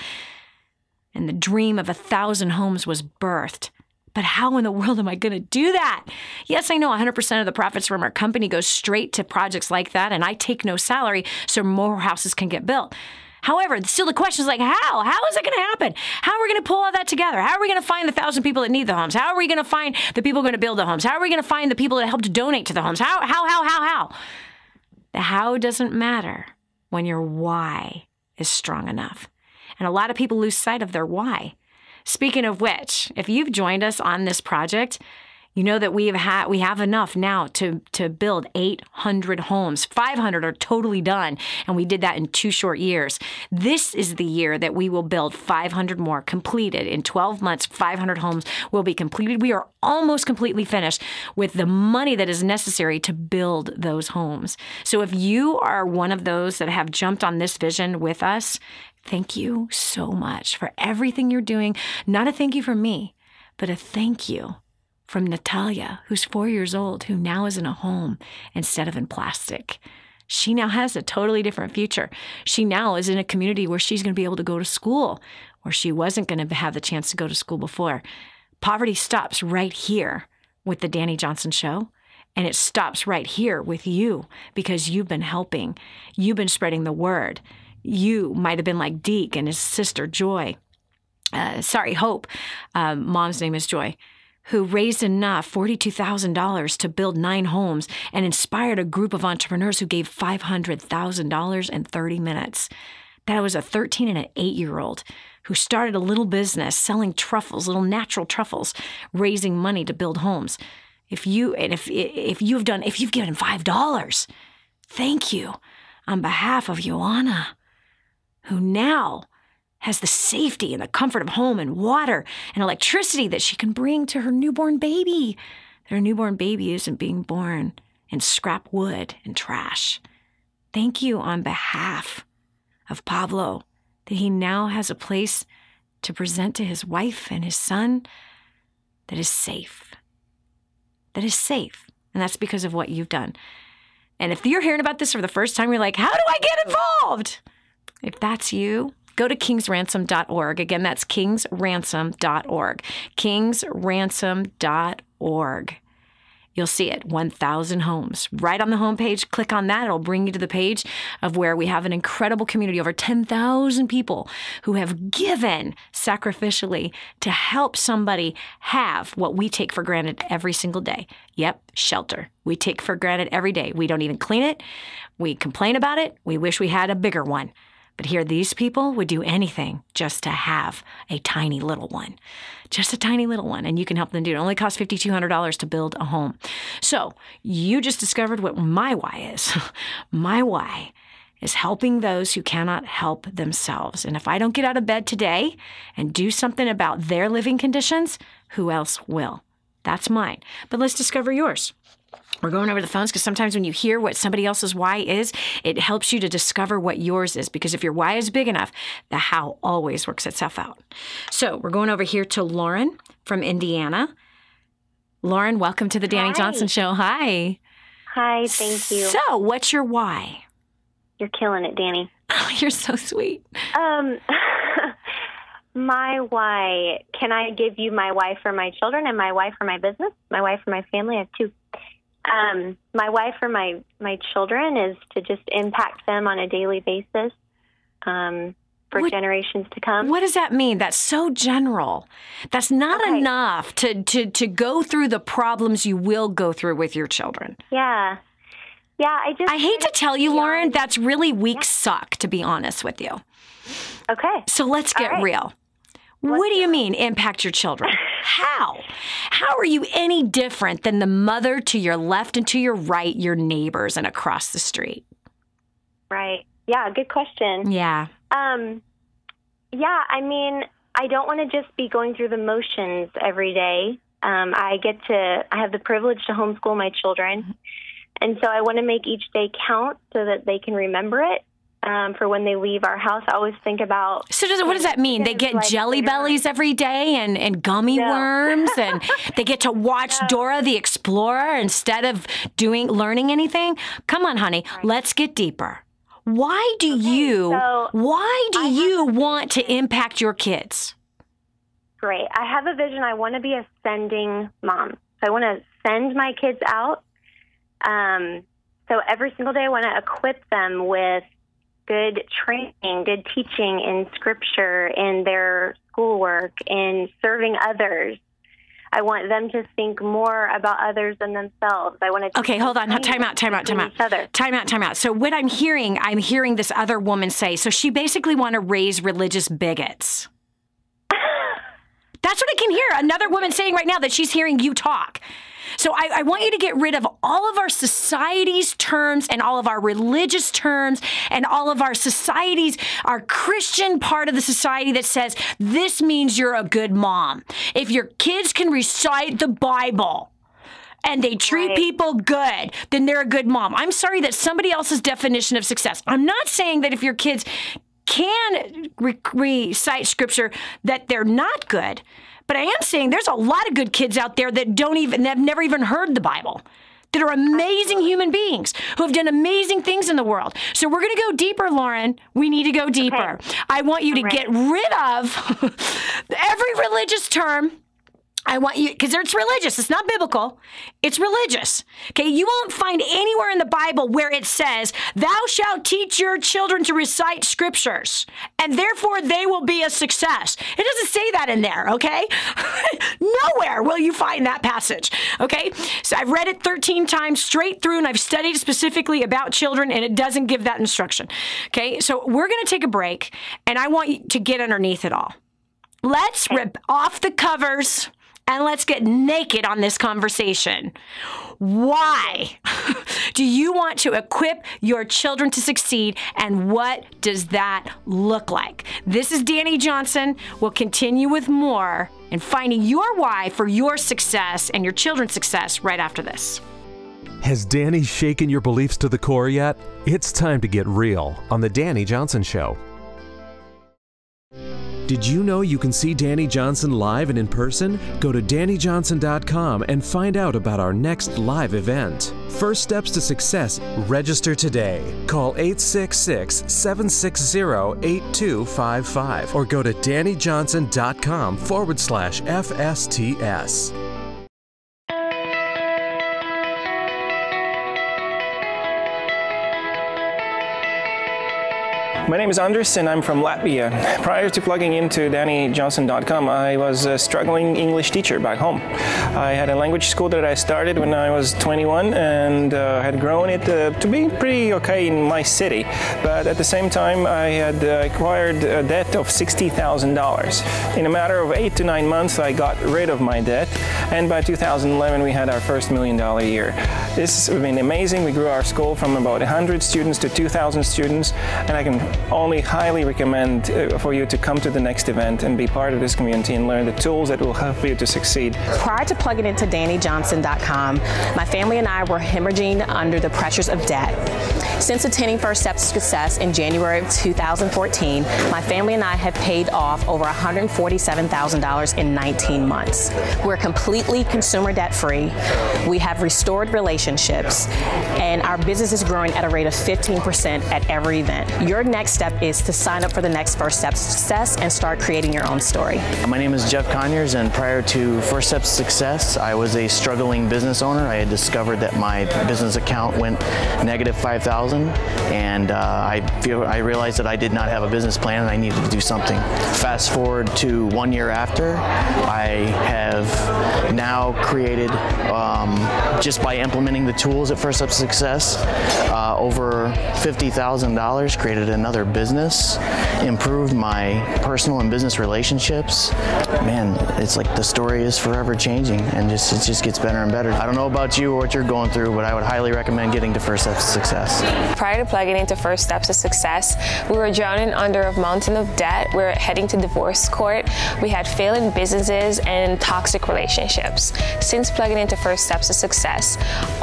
And the dream of a thousand homes was birthed. But how in the world am I going to do that? Yes, I know 100% of the profits from our company goes straight to projects like that, and I take no salary so more houses can get built. However, still the question is like, how? How is it going to happen? How are we going to pull all that together? How are we going to find the thousand people that need the homes? How are we going to find the people going to build the homes? How are we going to find the people that helped donate to the homes? How, how, how, how, how? The how doesn't matter when your why is strong enough. And a lot of people lose sight of their why. Speaking of which, if you've joined us on this project, you know that we have had we have enough now to to build 800 homes. 500 are totally done, and we did that in two short years. This is the year that we will build 500 more completed in 12 months. 500 homes will be completed. We are almost completely finished with the money that is necessary to build those homes. So if you are one of those that have jumped on this vision with us, thank you so much for everything you're doing. Not a thank you from me, but a thank you from Natalia, who's four years old, who now is in a home instead of in plastic. She now has a totally different future. She now is in a community where she's going to be able to go to school, where she wasn't going to have the chance to go to school before. Poverty stops right here with the Dani Johnson Show. And it stops right here with you because you've been helping. You've been spreading the word. You might have been like Deke and his sister Joy. Uh, sorry, Hope. Um, mom's name is Joy who raised enough, $42,000, to build nine homes and inspired a group of entrepreneurs who gave $500,000 in 30 minutes. That was a 13 and an 8 year old who started a little business selling truffles, little natural truffles, raising money to build homes. If you and if if you've done if you've given five dollars, thank you on behalf of Joanna, who now has the safety and the comfort of home and water and electricity that she can bring to her newborn baby. That her newborn baby isn't being born in scrap wood and trash. Thank you on behalf of Pablo that he now has a place to present to his wife and his son that is safe. That is safe. And that's because of what you've done. And if you're hearing about this for the first time, you're like, how do I get involved? If that's you, go to kingsransom.org. Again, that's kingsransom.org. Kingsransom.org. You'll see it 1,000 homes. Right on the homepage, click on that. It'll bring you to the page of where we have an incredible community, over 10,000 people who have given sacrificially to help somebody have what we take for granted every single day. Yep, shelter. We take for granted every day. We don't even clean it. We complain about it. We wish we had a bigger one. But here, these people would do anything just to have a tiny little one, just a tiny little one, and you can help them do it. It only costs $5,200 to build a home. So you just discovered what my why is. [LAUGHS] my why is helping those who cannot help themselves. And if I don't get out of bed today and do something about their living conditions, who else will? That's mine. But let's discover yours. We're going over the phones because sometimes when you hear what somebody else's why is, it helps you to discover what yours is. Because if your why is big enough, the how always works itself out. So we're going over here to Lauren from Indiana. Lauren, welcome to the Dani Hi. Johnson Show. Hi. Hi, thank you. So, what's your why? You're killing it, Dani. Oh, [LAUGHS] you're so sweet. Um, [LAUGHS] my why. Can I give you my why for my children and my why for my business? My why for my family. I have two. Um, my why for my my children is to just impact them on a daily basis um, for What- generations to come. What does that mean? That's so general. That's not Okay. enough to, to, to go through the problems you will go through with your children. Yeah, yeah. I just I hate to tell you, Lauren, that's really weak suck, to be honest with you. Okay. So let's get right. real. What do you mean impact your children? [LAUGHS] How? How are you any different than the mother to your left and to your right, your neighbors, and across the street? Right. Yeah. Good question. Yeah. Um, yeah, I mean, I don't want to just be going through the motions every day. Um, I get to, I have the privilege to homeschool my children. And so I want to make each day count so that they can remember it. Um, for when they leave our house, I always think about So does, what does that mean? They get like jelly on. bellies every day and, and gummy No. worms and [LAUGHS] they get to watch Dora the Explorer instead of doing learning anything? Come on, honey, let's get deeper. Why do you so why do I you want to impact your kids? Great. I have a vision. I want to be a sending mom. So I want to send my kids out. Um, so every single day, I want to equip them with good training, good teaching in scripture, in their schoolwork, in serving others. I want them to think more about others than themselves. I want to Okay, hold on. Time out, time out, time out. Time out, time out. So what I'm hearing, I'm hearing this other woman say, so she basically want to raise religious bigots. [LAUGHS] That's what I can hear. Another woman saying right now that she's hearing you talk. So I, I, want you to get rid of all of our society's terms and all of our religious terms and all of our society's, our Christian part of the society that says this means you're a good mom. If your kids can recite the Bible, and they treat Right. people good, then they're a good mom. I'm sorry that somebody else's definition of success. I'm not saying that if your kids can re- recite scripture that they're not good, but I am saying there's a lot of good kids out there that don't even that have never even heard the Bible. That are amazing human beings who have done amazing things in the world. So we're going to go deeper, Lauren. We need to go deeper. I want you to right. get rid of [LAUGHS] every religious term I want you because it's religious. It's not biblical. It's religious. Okay, you won't find anywhere in the Bible where it says, "Thou shalt teach your children to recite scriptures, and therefore they will be a success." It doesn't say that in there. Okay, [LAUGHS] nowhere will you find that passage. Okay, so I've read it 13 times straight through, and I've studied specifically about children, and it doesn't give that instruction. Okay, so we're going to take a break, and I want you to get underneath it all. Let's rip off the covers and let's get naked on this conversation. Why [LAUGHS] do you want to equip your children to succeed, and what does that look like? This is Dani Johnson. We'll continue with more and finding your why for your success and your children's success right after this. Has Dani shaken your beliefs to the core yet? It's time to get real on The Dani Johnson Show. Did you know you can see Dani Johnson live and in person? Go to DaniJohnson.com and find out about our next live event. First Steps to Success. Register today. Call 866 760 8255 or go to DaniJohnson.com forward slash FSTS. My name is Andres and I'm from Latvia. Prior to plugging into DaniJohnson.com, I was a struggling English teacher back home. I had a language school that I started when I was 21 and uh, had grown it uh, to be pretty okay in my city. But at the same time, I had uh, acquired a debt of $60,000. In a matter of eight to nine months, I got rid of my debt, and by 2011, we had our first million dollar year. This has been amazing. We grew our school from about 100 students to 2,000 students, and I can only highly recommend uh, for you to come to the next event and be part of this community and learn the tools that will help you to succeed. Prior to plugging into DaniJohnson.com, my family and I were hemorrhaging under the pressures of debt. Since attending First Steps to Success in January of 2014, my family and I have paid off over $147,000 in 19 months. We're completely consumer debt free. We have restored relationships, and our business is growing at a rate of 15% at every event. Your next step is to sign up for the next First Steps Success and start creating your own story. My name is Jeff Conyers, and prior to First Steps Success, I was a struggling business owner. I had discovered that my business account went negative 5,000, and uh, I feel I realized that I did not have a business plan, and I needed to do something. Fast forward to one year after, I have now created, um, just by implementing the tools at First Steps Success, uh, over $50,000. Created another business, improved my personal and business relationships. Man, it's like the story is forever changing and just it just gets better and better. I don't know about you or what you're going through, but I would highly recommend getting to First Steps to Success. Prior to plugging into First Steps to Success, we were drowning under a mountain of debt. We were heading to divorce court. We had failing businesses and toxic relationships. Since plugging into First Steps to Success,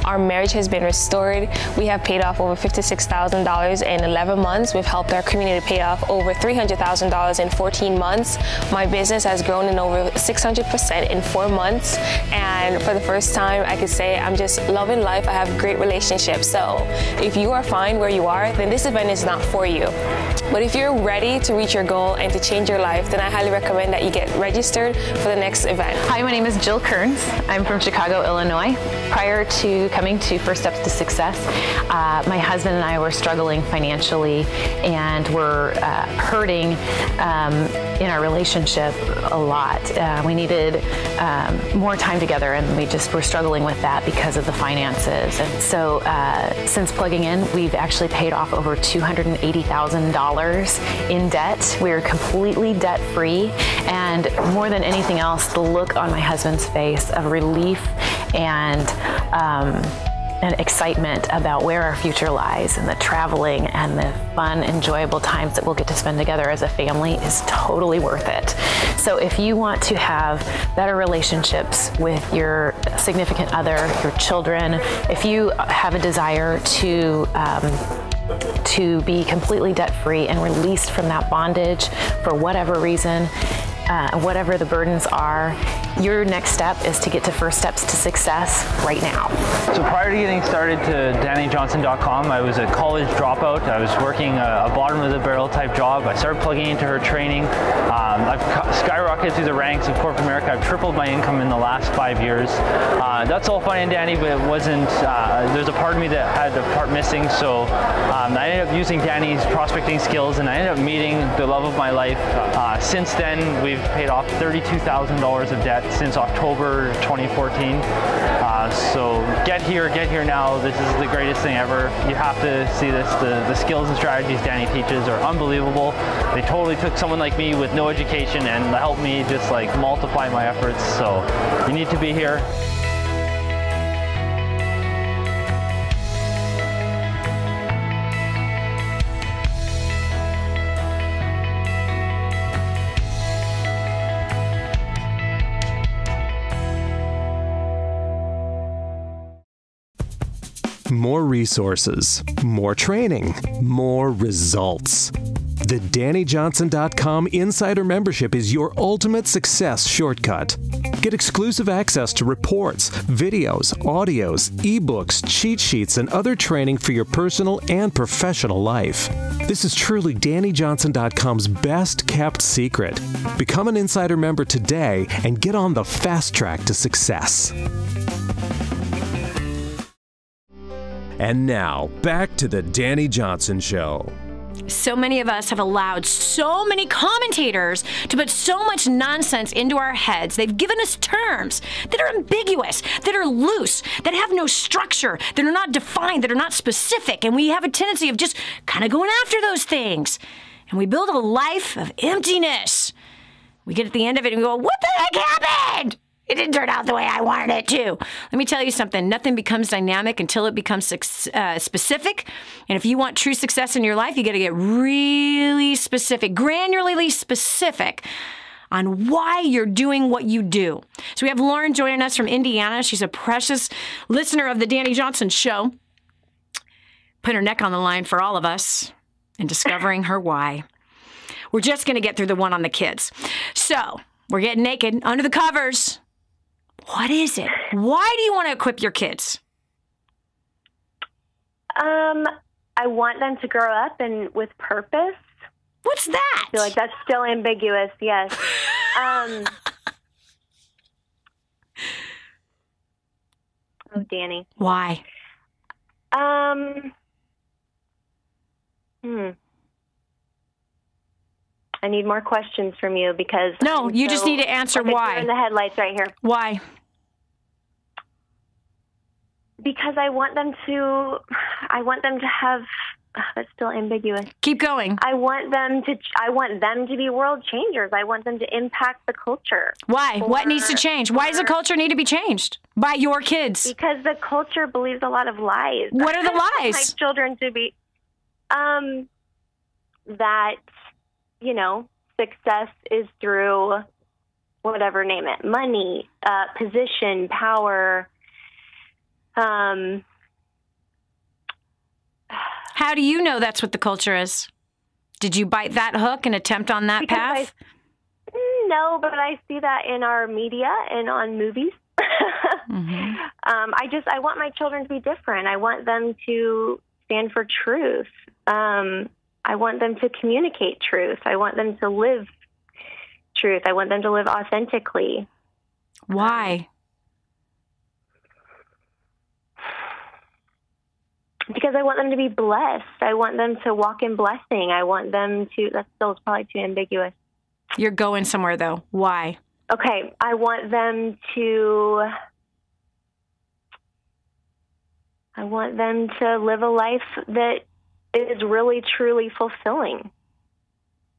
our marriage has been restored. We have paid off over $56,000 in 11 months. We've helped our community pay off over $300,000 in 14 months. My business has grown in over 600% in four months. And for the first time, I could say I'm just loving life. I have great relationships. So if you are fine where you are, then this event is not for you. But if you're ready to reach your goal and to change your life, then I highly recommend that you get registered for the next event. Hi, my name is Jill Kearns. I'm from Chicago, Illinois. Prior to coming to First Steps to Success, uh, my husband and I were struggling financially and we were uh, hurting um, in our relationship a lot. Uh, we needed um, more time together, and we just were struggling with that because of the finances. And so, uh, since plugging in, we've actually paid off over $280,000 in debt. We are completely debt free, and more than anything else, the look on my husband's face of relief and um, and excitement about where our future lies and the traveling and the fun, enjoyable times that we'll get to spend together as a family is totally worth it. So if you want to have better relationships with your significant other, your children, if you have a desire to um, to be completely debt free and released from that bondage for whatever reason, uh, whatever the burdens are, your next step is to get to first steps to success right now. So prior to getting started to DaniJohnson.com, I was a college dropout. I was working a, a bottom of the barrel type job. I started plugging into her training. Um, I've skyrocketed through the ranks of corporate America. I've tripled my income in the last five years. Uh, that's all fine and dandy, but it wasn't, uh, there's a part of me that had the part missing. So um, I ended up using Dani's prospecting skills and I ended up meeting the love of my life. Uh, since then, we've paid off $32,000 of debt since October 2014. Uh, so get here, get here now. This is the greatest thing ever. You have to see this. The, the skills and strategies Dani teaches are unbelievable. They totally took someone like me with no education and helped me just like multiply my efforts. So you need to be here. More resources, more training, more results. The DaniJohnson.com Insider membership is your ultimate success shortcut. Get exclusive access to reports, videos, audios, ebooks, cheat sheets, and other training for your personal and professional life. This is truly DaniJohnson.com's best kept secret. Become an insider member today and get on the fast track to success. And now, back to the Dani Johnson Show. So many of us have allowed so many commentators to put so much nonsense into our heads. They've given us terms that are ambiguous, that are loose, that have no structure, that are not defined, that are not specific. And we have a tendency of just kind of going after those things. And we build a life of emptiness. We get at the end of it and we go, What the heck happened? It didn't turn out the way I wanted it to. Let me tell you something nothing becomes dynamic until it becomes uh, specific. And if you want true success in your life, you got to get really specific, granularly specific on why you're doing what you do. So we have Lauren joining us from Indiana. She's a precious listener of the Dani Johnson show. Put her neck on the line for all of us and discovering her why. We're just going to get through the one on the kids. So, we're getting naked under the covers. What is it? Why do you want to equip your kids? Um, I want them to grow up and with purpose. What's that? I feel like that's still ambiguous. Yes. [LAUGHS] um. Oh, Dani. Why? Um. Hmm. I need more questions from you because no, I'm you so, just need to answer why. in the headlights right here. Why? Because I want them to. I want them to have. That's still ambiguous. Keep going. I want them to. I want them to be world changers. I want them to impact the culture. Why? For, what needs to change? Why does the culture need to be changed by your kids? Because the culture believes a lot of lies. What are the [LAUGHS] lies? My children to be. Um. That you know, success is through whatever name it money, uh, position, power. Um, How do you know that's what the culture is? Did you bite that hook and attempt on that path? I, no, but I see that in our media and on movies. [LAUGHS] mm-hmm. um, I just I want my children to be different. I want them to stand for truth. Um, I want them to communicate truth. I want them to live truth. I want them to live authentically. Why? Because I want them to be blessed. I want them to walk in blessing. I want them to, that's still probably too ambiguous. You're going somewhere though. Why? Okay, I want them to I want them to live a life that is really truly fulfilling.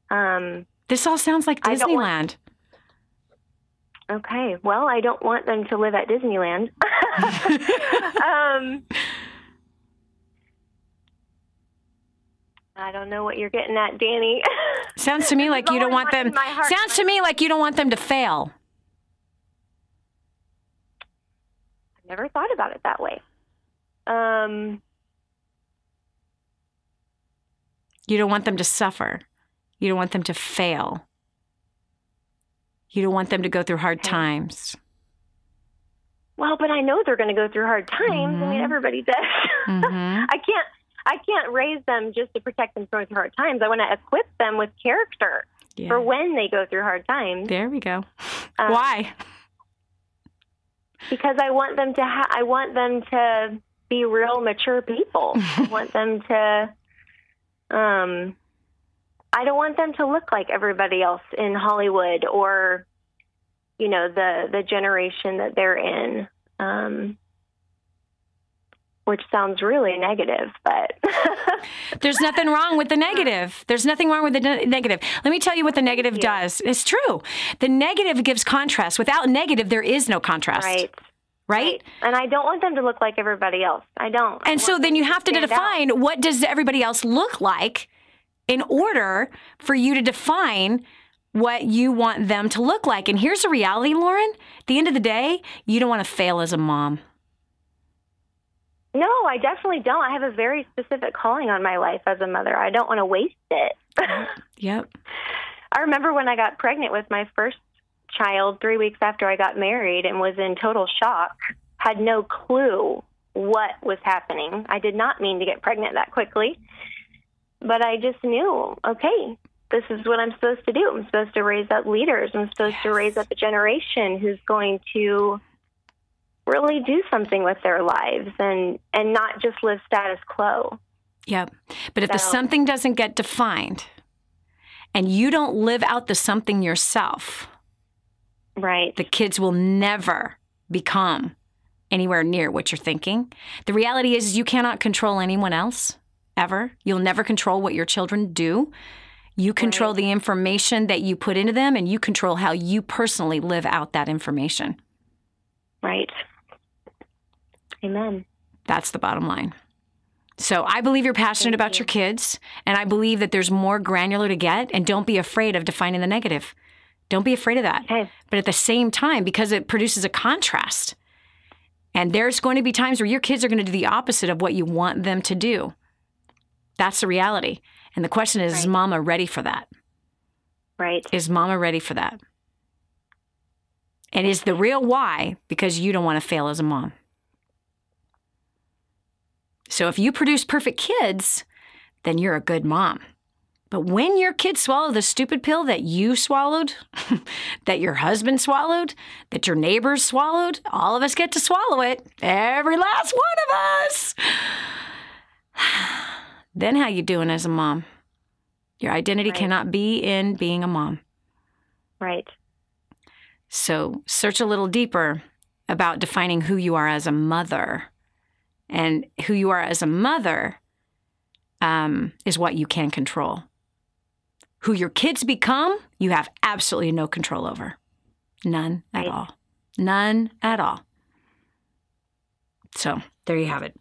Um, this all sounds like Disneyland. Want, okay, well, I don't want them to live at Disneyland. [LAUGHS] um, I don't know what you're getting at, Dani. [LAUGHS] Sounds to me like you don't want them. Sounds to me like you don't want them to fail. I never thought about it that way. Um, you don't want them to suffer. You don't want them to fail. You don't want them to go through hard okay. times. Well, but I know they're going to go through hard times. Mm-hmm. I mean, mm-hmm. everybody does. Mm-hmm. [LAUGHS] I can't. I can't raise them just to protect them from hard times. I want to equip them with character yeah. for when they go through hard times. There we go. Um, Why? Because I want them to. Ha- I want them to be real mature people. I [LAUGHS] want them to um I don't want them to look like everybody else in Hollywood or you know the the generation that they're in. Um which sounds really negative, but [LAUGHS] there's nothing wrong with the negative. There's nothing wrong with the ne- negative. Let me tell you what the negative does. It's true. The negative gives contrast. Without negative, there is no contrast. Right right? And I don't want them to look like everybody else. I don't. And I so then you have to define out. what does everybody else look like in order for you to define what you want them to look like. And here's the reality, Lauren. At the end of the day, you don't want to fail as a mom. No, I definitely don't. I have a very specific calling on my life as a mother. I don't want to waste it. [LAUGHS] yep. I remember when I got pregnant with my first child three weeks after I got married and was in total shock, had no clue what was happening. I did not mean to get pregnant that quickly, but I just knew, okay, this is what I'm supposed to do. I'm supposed to raise up leaders. I'm supposed yes. to raise up a generation who's going to really do something with their lives and and not just live status quo. Yep. But if so, the something doesn't get defined and you don't live out the something yourself, Right. The kids will never become anywhere near what you're thinking. The reality is, you cannot control anyone else ever. You'll never control what your children do. You control right. the information that you put into them, and you control how you personally live out that information. Right. Amen. That's the bottom line. So I believe you're passionate Thank about you. your kids, and I believe that there's more granular to get, and don't be afraid of defining the negative. Don't be afraid of that. Okay. But at the same time, because it produces a contrast, and there's going to be times where your kids are going to do the opposite of what you want them to do. That's the reality. And the question is, right. is mama ready for that? Right. Is mama ready for that? And is the real why because you don't want to fail as a mom? So if you produce perfect kids, then you're a good mom. But when your kids swallow the stupid pill that you swallowed, [LAUGHS] that your husband swallowed, that your neighbors swallowed, all of us get to swallow it. Every last one of us. [SIGHS] then how you doing as a mom? Your identity right. cannot be in being a mom. Right. So search a little deeper about defining who you are as a mother. And who you are as a mother um, is what you can control. Who your kids become, you have absolutely no control over. None at all. None at all. So there you have it.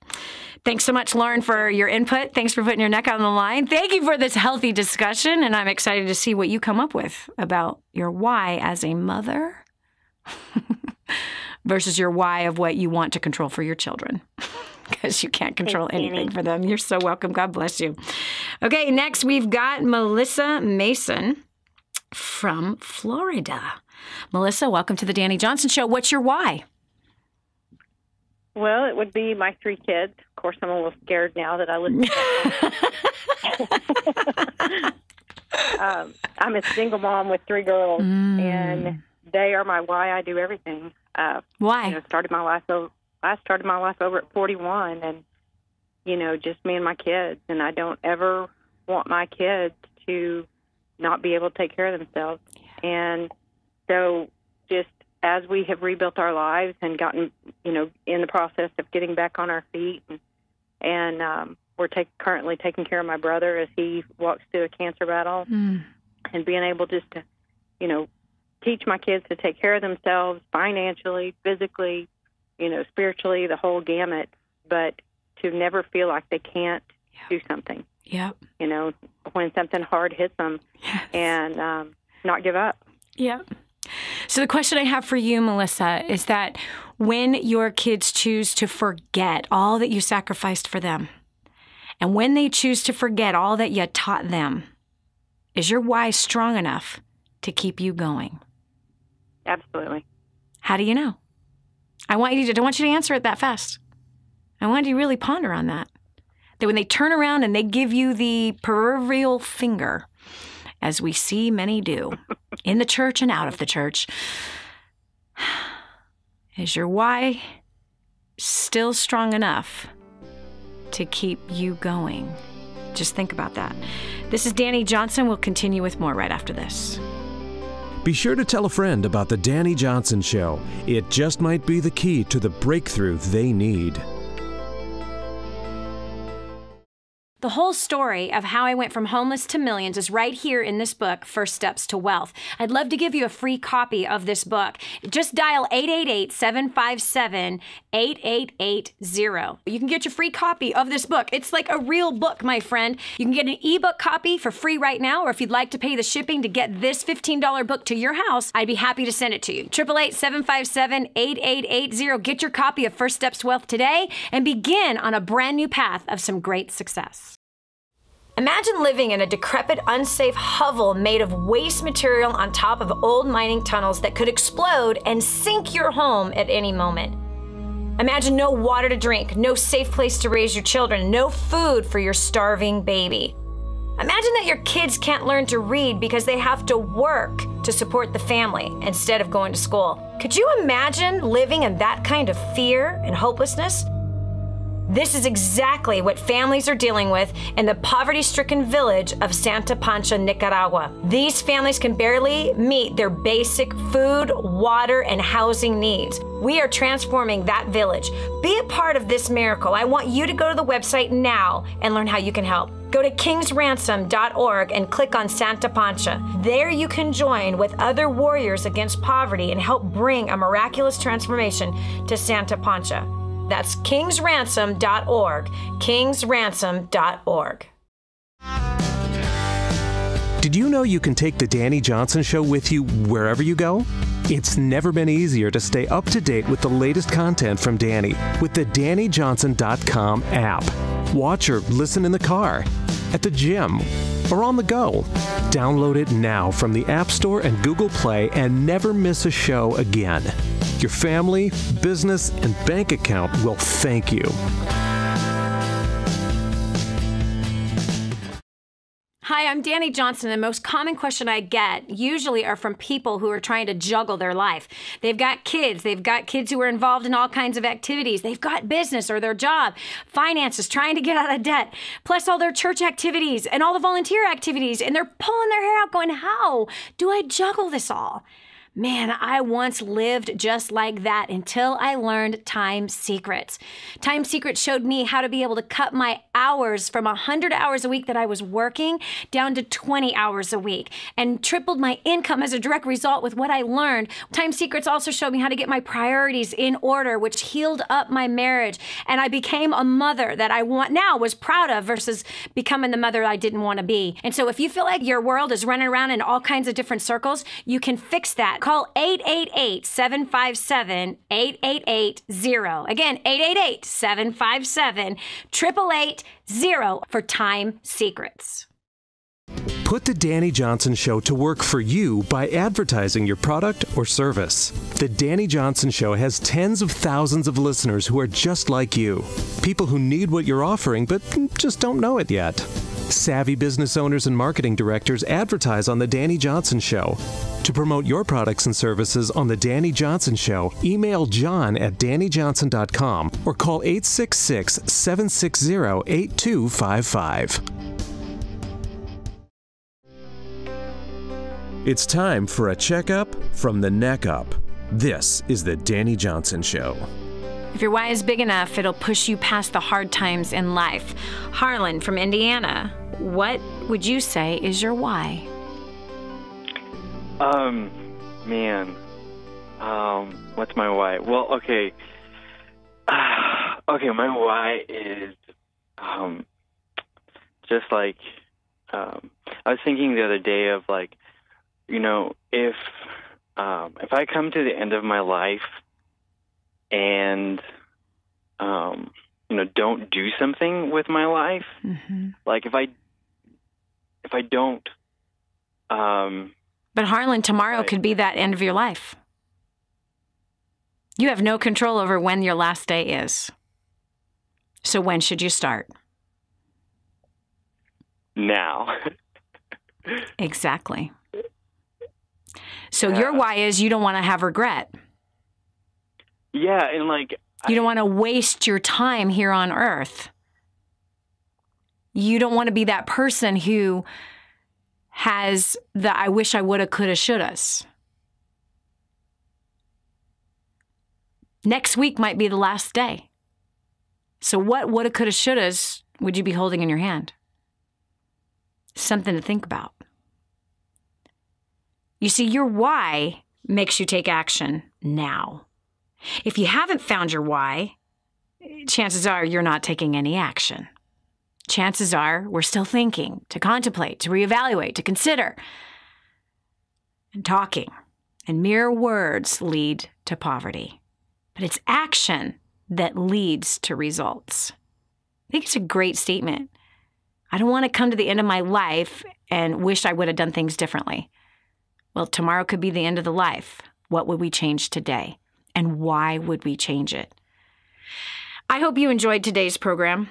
Thanks so much, Lauren, for your input. Thanks for putting your neck on the line. Thank you for this healthy discussion. And I'm excited to see what you come up with about your why as a mother [LAUGHS] versus your why of what you want to control for your children. [LAUGHS] because you can't control Thanks, anything for them. You're so welcome. God bless you. Okay, next we've got Melissa Mason from Florida. Melissa, welcome to the Dani Johnson Show. What's your why? Well, it would be my three kids. Of course, I'm a little scared now that I listen. [LAUGHS] um, I'm a single mom with three girls, Mm. and they are my why I do everything. Uh, why? You know, started my life over. I started my life over at 41, and you know, just me and my kids. And I don't ever want my kids to not be able to take care of themselves. And so, just as we have rebuilt our lives and gotten, you know, in the process of getting back on our feet, and, and um, we're take, currently taking care of my brother as he walks through a cancer battle, Mm. and being able just to, you know, teach my kids to take care of themselves financially, physically, you know, spiritually, the whole gamut, but to never feel like they can't do something. Yep. You know, when something hard hits them, and um, not give up. Yep. So the question I have for you, Melissa, is that when your kids choose to forget all that you sacrificed for them, and when they choose to forget all that you taught them, is your why strong enough to keep you going? Absolutely. How do you know? I want you to don't want you to answer it that fast. I want you to really ponder on that. That when they turn around and they give you the proverbial finger, as we see many do [LAUGHS] in the church and out of the church, [SIGHS] is your why still strong enough to keep you going? Just think about that. This is Dani Johnson. We'll continue with more right after this. Be sure to tell a friend about The Dani Johnson Show. It just might be the key to the breakthrough they need. The whole story of how I went from homeless to millions is right here in this book, First Steps to Wealth. I'd love to give you a free copy of this book. Just dial 888 757 8880. You can get your free copy of this book. It's like a real book, my friend. You can get an ebook copy for free right now, or if you'd like to pay the shipping to get this $15 book to your house, I'd be happy to send it to you. 888 757 8880. Get your copy of First Steps to Wealth today and begin on a brand new path of some great success. Imagine living in a decrepit, unsafe hovel made of waste material on top of old mining tunnels that could explode and sink your home at any moment. Imagine no water to drink, no safe place to raise your children, no food for your starving baby. Imagine that your kids can't learn to read because they have to work to support the family instead of going to school. Could you imagine living in that kind of fear and hopelessness? This is exactly what families are dealing with in the poverty stricken village of Santa Pancha, Nicaragua. These families can barely meet their basic food, water, and housing needs. We are transforming that village. Be a part of this miracle. I want you to go to the website now and learn how you can help. Go to kingsransom.org and click on Santa Pancha. There you can join with other warriors against poverty and help bring a miraculous transformation to Santa Pancha. That's kingsransom.org. Kingsransom.org. Did you know you can take The Dani Johnson Show with you wherever you go? It's never been easier to stay up to date with the latest content from Dani with the DaniJohnson.com app. Watch or listen in the car, at the gym, or on the go. Download it now from the App Store and Google Play and never miss a show again. Your family, business, and bank account will thank you. Hi, I'm Dani Johnson. The most common question I get usually are from people who are trying to juggle their life. They've got kids, they've got kids who are involved in all kinds of activities, they've got business or their job, finances, trying to get out of debt, plus all their church activities and all the volunteer activities, and they're pulling their hair out going, How do I juggle this all? Man, I once lived just like that until I learned Time Secrets. Time Secrets showed me how to be able to cut my hours from 100 hours a week that I was working down to 20 hours a week and tripled my income as a direct result with what I learned. Time Secrets also showed me how to get my priorities in order, which healed up my marriage. And I became a mother that I want now was proud of versus becoming the mother I didn't want to be. And so if you feel like your world is running around in all kinds of different circles, you can fix that. Call 888 757 8880. Again, 888 757 8880 for Time Secrets. Put The Dani Johnson Show to work for you by advertising your product or service. The Danny Johnson Show has tens of thousands of listeners who are just like you. People who need what you're offering but just don't know it yet. Savvy business owners and marketing directors advertise on The Dani Johnson Show. To promote your products and services on The Dani Johnson Show, email john at danijohnson.com or call 866 760 8255. It's time for a checkup from the neck up. This is The Dani Johnson Show. If your why is big enough, it'll push you past the hard times in life. Harlan from Indiana, what would you say is your why? Um, man, um, what's my why? Well, okay, [SIGHS] okay, my why is, um, just like, um, I was thinking the other day of like, you know, if, um, if I come to the end of my life and, um, you know, don't do something with my life, Mm-hmm. like if I, if I don't, um, But Harlan, tomorrow could be that end of your life. You have no control over when your last day is. So when should you start? now. Exactly. So your why is you don't want to have regret. Yeah, and like You don't want to waste your time here on earth. You don't want to be that person who has the I wish I woulda, coulda, shouldas. Next week might be the last day. So, what woulda, coulda, shouldas would you be holding in your hand? Something to think about. You see, your why makes you take action now. If you haven't found your why, chances are you're not taking any action. Chances are we're still thinking, to contemplate, to reevaluate, to consider. And talking and mere words lead to poverty. But it's action that leads to results. I think it's a great statement. I don't want to come to the end of my life and wish I would have done things differently. Well, tomorrow could be the end of the life. What would we change today? And why would we change it? I hope you enjoyed today's program.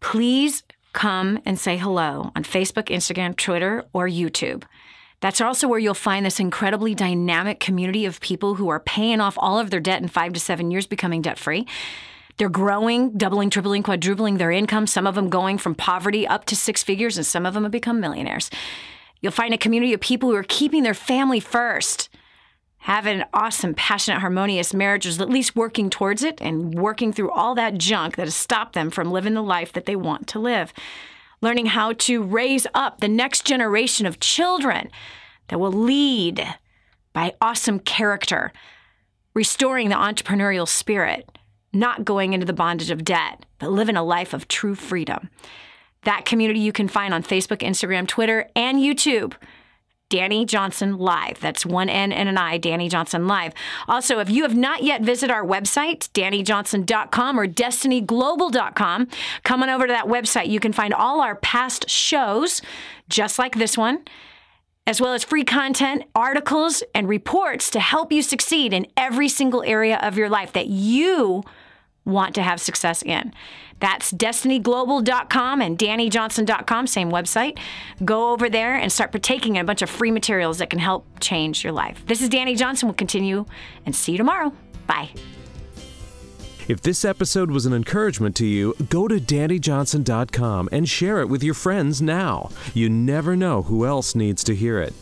Please come and say hello on Facebook, Instagram, Twitter, or YouTube. That's also where you'll find this incredibly dynamic community of people who are paying off all of their debt in five to seven years, becoming debt free. They're growing, doubling, tripling, quadrupling their income, some of them going from poverty up to six figures, and some of them have become millionaires. You'll find a community of people who are keeping their family first, having an awesome, passionate, harmonious marriages, at least working towards it and working through all that junk that has stopped them from living the life that they want to live. Learning how to raise up the next generation of children that will lead by awesome character, restoring the entrepreneurial spirit, not going into the bondage of debt, but living a life of true freedom. That community you can find on Facebook, Instagram, Twitter, and YouTube. Dani Johnson Live. That's one N and an I, Dani Johnson Live. Also, if you have not yet visited our website, danijohnson.com or destinyglobal.com, come on over to that website. You can find all our past shows, just like this one, as well as free content, articles, and reports to help you succeed in every single area of your life that you want to have success in. That's destinyglobal.com and danijohnson.com, same website. Go over there and start partaking in a bunch of free materials that can help change your life. This is Dani Johnson. We'll continue and see you tomorrow. Bye. If this episode was an encouragement to you, go to danijohnson.com and share it with your friends now. You never know who else needs to hear it.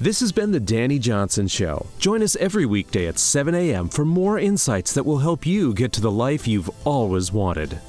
This has been The Dani Johnson Show. Join us every weekday at 7 a.m. for more insights that will help you get to the life you've always wanted.